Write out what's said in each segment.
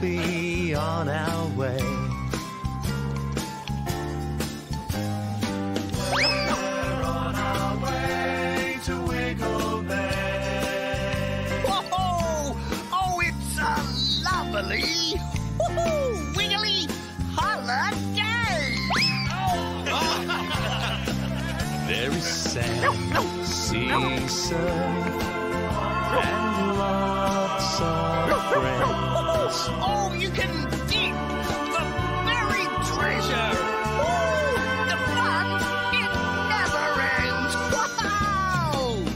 be on our way. We're on our way to Wiggle Bay. Whoa! Oh, it's a lovely, woohoo, wiggly holiday! There is sand, sea surf, and lots of friends. Oh, you can dig the buried treasure! The fun, it never ends! Wow!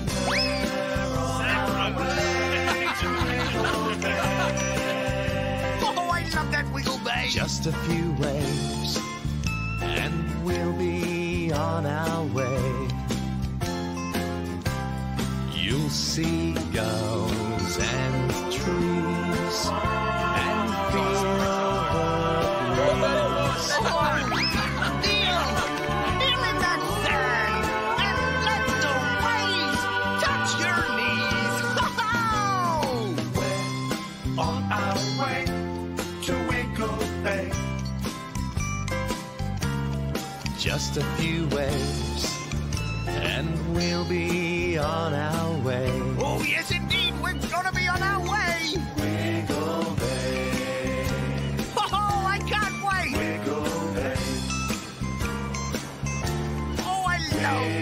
Oh, I love that Wiggle Bay! Just a few waves, and we'll be on our way. You'll see gulls and trees, thing. Just a few waves, and we'll be on our way. Oh, yes, indeed, we're gonna be on our way. Wiggle Bay. Oh, I can't wait. Wiggle Bay. Oh, I love